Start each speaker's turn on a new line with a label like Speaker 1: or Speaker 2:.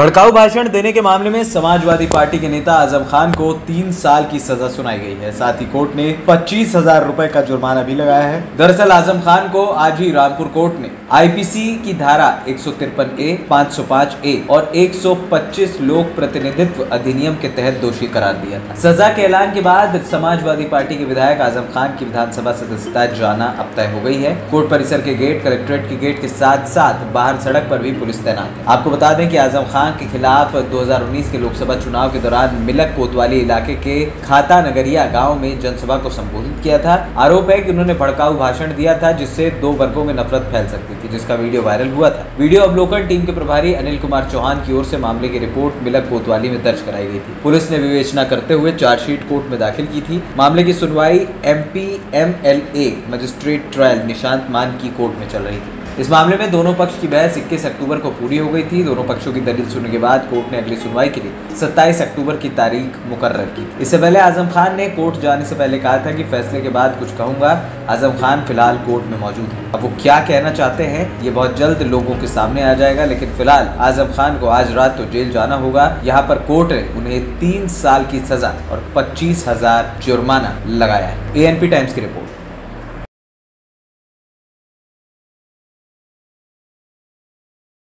Speaker 1: भड़काऊ भाषण देने के मामले में समाजवादी पार्टी के नेता आज़म खान को तीन साल की सजा सुनाई गई है। साथ ही कोर्ट ने पच्चीस हज़ार रूपए का जुर्माना भी लगाया है। दरअसल आज़म खान को आज ही रामपुर कोर्ट ने आईपीसी की धारा एक सौ तिरपन ए, पाँच सौ पाँच ए और 125 लोक प्रतिनिधित्व अधिनियम के तहत दोषी करार दिया था। सजा के ऐलान के बाद समाजवादी पार्टी के विधायक आज़म खान की विधानसभा सदस्यता जाना अब तय हो गई है। कोर्ट परिसर के गेट, कलेक्ट्रेट के गेट के साथ साथ बाहर सड़क पर भी पुलिस तैनात है। आपको बता दें की आज़म खान के खिलाफ 2019 के लोकसभा चुनाव के दौरान मिलक कोतवाली इलाके के खाता नगरिया गाँव में जनसभा को संबोधित किया था। आरोप है कि उन्होंने भड़काऊ भाषण दिया था, जिससे दो वर्गों में नफरत फैल सकती थी, जिसका वीडियो वायरल हुआ था। वीडियो अवलोकन टीम के प्रभारी अनिल कुमार चौहान की ओर से मामले की रिपोर्ट मिलक कोतवाली में दर्ज कराई गई थी। पुलिस ने विवेचना करते हुए चार्जशीट कोर्ट में दाखिल की थी। मामले की सुनवाई M P magistrate trial Nishant Maan की कोर्ट में चल रही थी। इस मामले में दोनों पक्ष की बहस 21 अक्टूबर को पूरी हो गई थी। दोनों पक्षों की दलील सुनने के बाद कोर्ट ने अगली सुनवाई के लिए 27 अक्टूबर की तारीख मुकर्र की। इससे पहले आज़म खान ने कोर्ट जाने से पहले कहा था कि फैसले के बाद कुछ कहूँगा। आज़म खान फ़िलहाल कोर्ट में मौजूद है। अब वो क्या कहना चाहते हैं, ये बहुत जल्द लोगों के सामने आ जाएगा, लेकिन फ़िलहाल आज़म खान को आज रात तो जेल जाना होगा। यहाँ पर कोर्ट ने उन्हें तीन साल की सजा और पच्चीस हज़ार जुर्माना लगाया है। ए टाइम्स की रिपोर्ट।